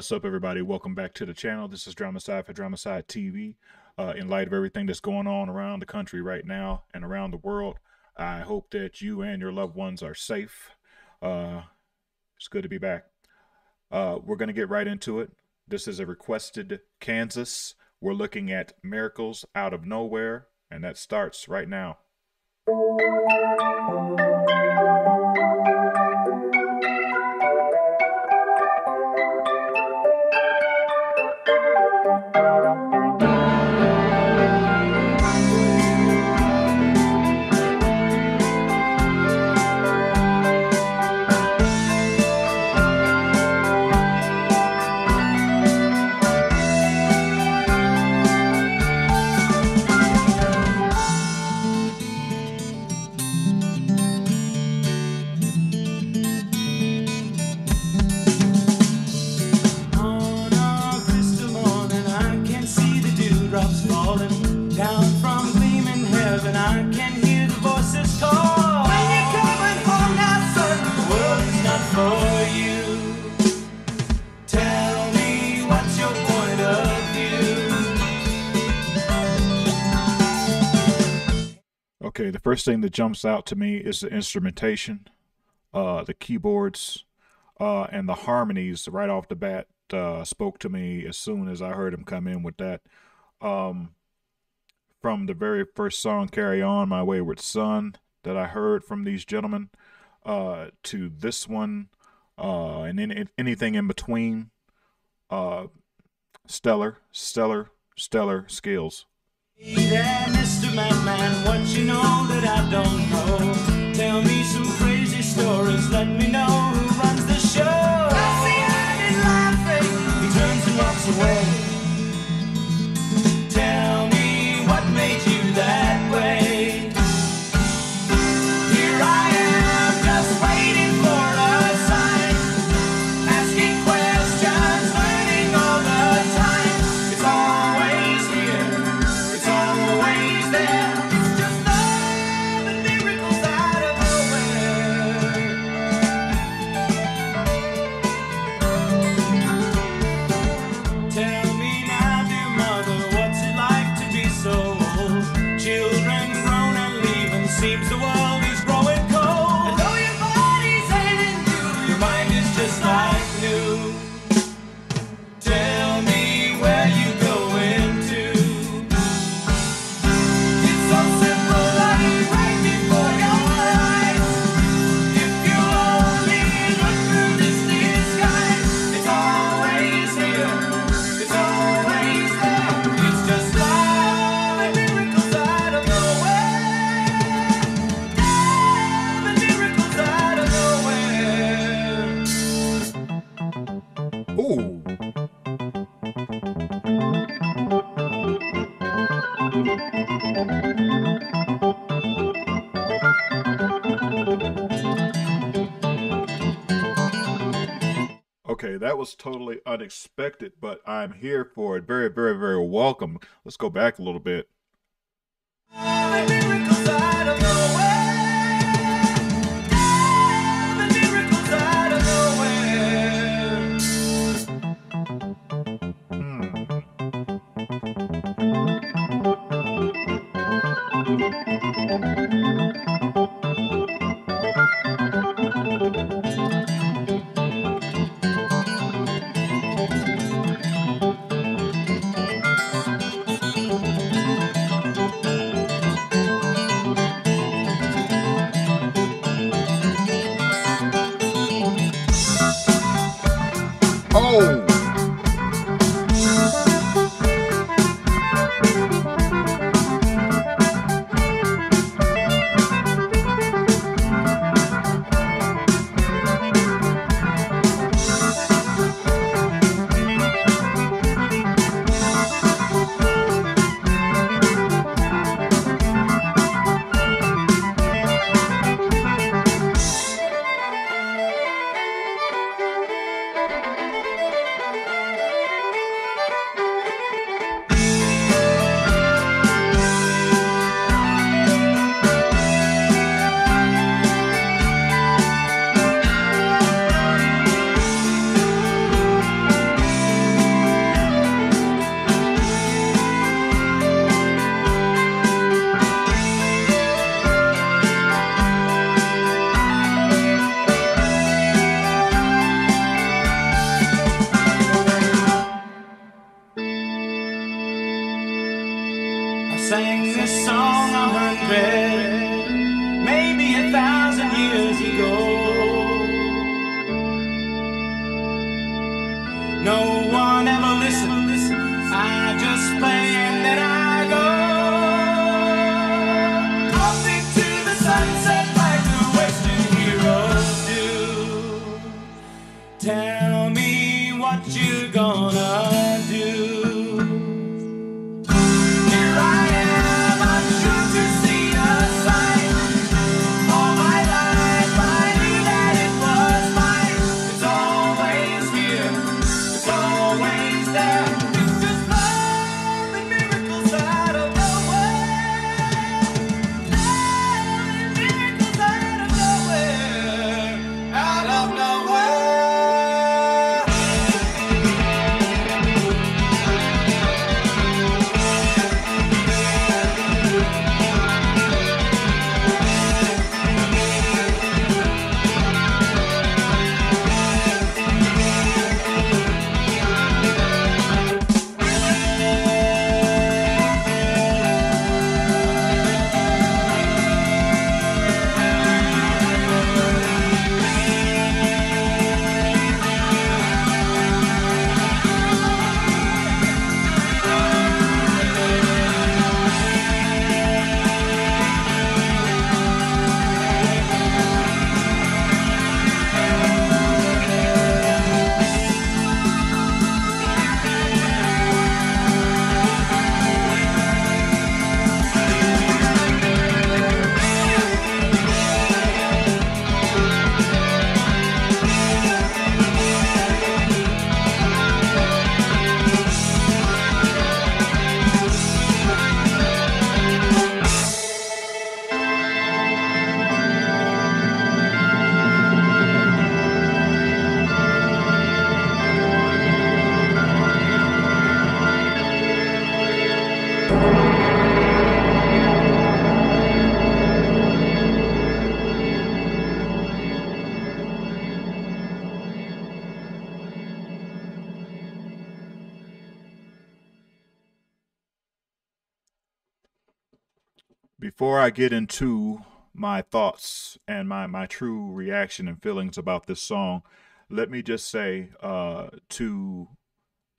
What's up, everybody? Welcome back to the channel. This is DramaSydE for DramaSydE TV. Uh, in light of everything that's going on around the country right now and around the world, I hope that you and your loved ones are safe. Uh, it's good to be back. Uh, we're going to get right into it. This is a requested Kansas. We're looking at miracles out of nowhere, and that starts right now. Okay, the first thing that jumps out to me is the instrumentation, uh, the keyboards, uh, and the harmonies right off the bat uh, spoke to me as soon as I heard him come in with that. Um, from the very first song, Carry On, My Wayward Son, that I heard from these gentlemen, uh, to this one, uh, and then anything in between, uh, stellar, stellar, stellar skills. Hey there, Mr. Man, what you know that I don't know? Tell me some crazy stories, let me know who runs the show. I see Andy laughing, he turns and walks away. Okay, that was totally unexpected, but I'm here for it. Very, very, very welcome. Let's go back a little bit. Just playing then I Before I get into my thoughts and my, my true reaction and feelings about this song, let me just say uh, to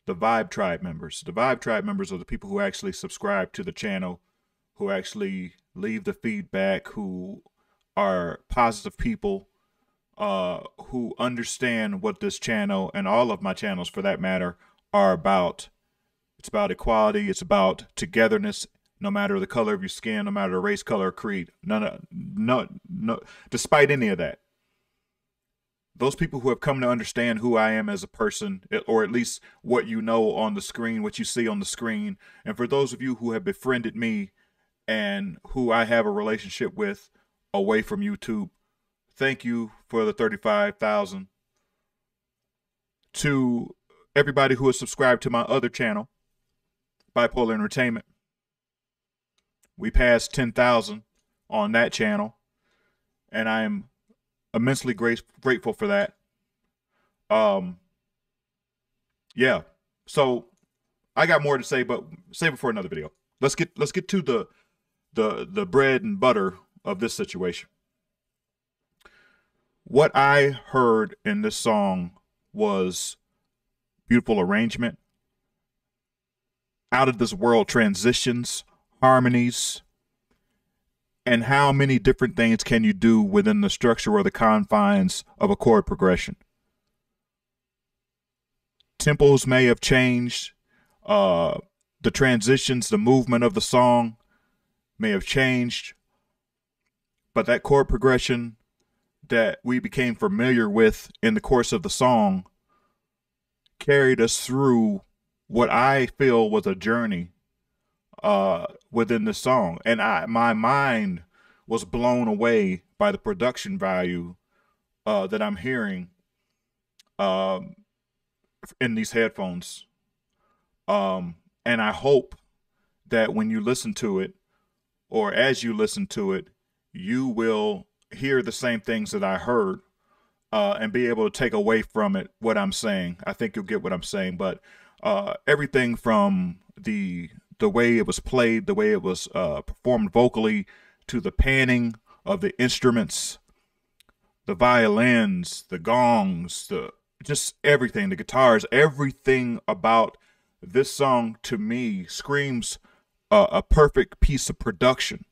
the Vibe Tribe members, the Vibe Tribe members are the people who actually subscribe to the channel, who actually leave the feedback, who are positive people, uh, who understand what this channel and all of my channels for that matter are about. It's about equality. It's about togetherness. No matter the color of your skin, no matter the race, color, or creed, none of no no. Despite any of that, those people who have come to understand who I am as a person, or at least what you know on the screen, what you see on the screen, and for those of you who have befriended me and who I have a relationship with away from YouTube, thank you for the 35,000. To everybody who has subscribed to my other channel, Bypoeleur Entertainment, we passed 10,000 on that channel, and I am immensely great, grateful for that. Um, yeah. So I got more to say, but save it for another video. Let's get let's get to the the the bread and butter of this situation. What I heard in this song was beautiful arrangement, out of this world transitions, harmonies, and how many different things can you do within the structure or the confines of a chord progression? Tempos may have changed, uh, the transitions, the movement of the song may have changed, but that chord progression that we became familiar with in the course of the song carried us through what I feel was a journey uh, within the song, and I my mind was blown away by the production value uh, that I'm hearing um, in these headphones. Um, and I hope that when you listen to it, or as you listen to it, you will hear the same things that I heard uh, and be able to take away from it what I'm saying. I think you'll get what I'm saying. But uh, everything from the the way it was played, the way it was uh, performed vocally, to the panning of the instruments, the violins, the gongs, the just everything, the guitars, everything about this song to me screams a, a perfect piece of production.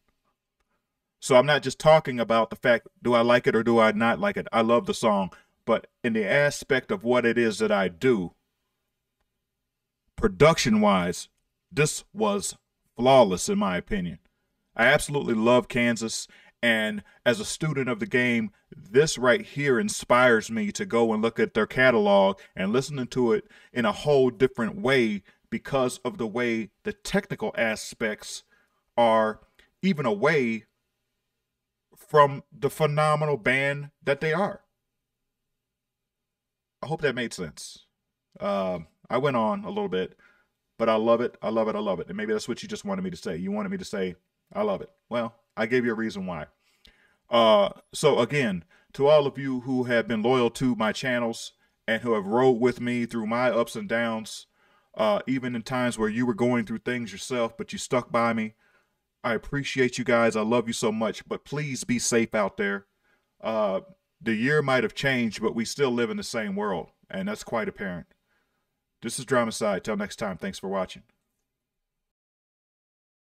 So I'm not just talking about the fact do I like it or do I not like it. I love the song, but in the aspect of what it is that I do, production wise, this was flawless in my opinion. I absolutely love Kansas. And as a student of the game, this right here inspires me to go and look at their catalog and listening to it in a whole different way because of the way the technical aspects are even away from the phenomenal band that they are. I hope that made sense. Um, I went on a little bit, but I love it. I love it. I love it. And maybe that's what you just wanted me to say. You wanted me to say, I love it. Well, I gave you a reason why. Uh, so again, to all of you who have been loyal to my channels and who have rode with me through my ups and downs, uh, even in times where you were going through things yourself, but you stuck by me. I appreciate you guys. I love you so much, but please be safe out there. Uh, the year might have changed, but we still live in the same world, and that's quite apparent. This is DramaSydE. Till next time, thanks for watching.